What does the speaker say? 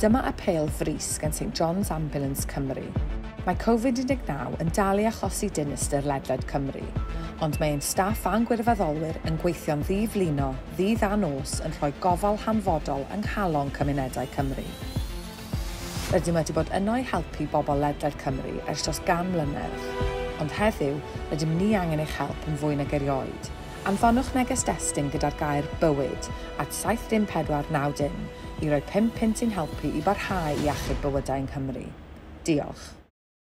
Dyma apel fris gan St John's Ambulance Cymru. Mae Covid-19 yn dalu achosi dinistyr ledled Cymru, ond mae'n staff a'n gwirfoddolwyr yn gweithio'n ddiflino, ddydd a nos yn rhoi gofal hanfodol yng nghalon cymunedau Cymru. Rydym wedi bod yno i helpu bobl ledled Cymru ers dros gan mlynedd, ond heddiw rydym ni angen eich help yn fwy nag erioed – Anfonwch neges destun gyda'r gair bywyd at 75491 i roi 5 punt i'n helpu i barhau i achub bywydau yng Nghymru. Diolch.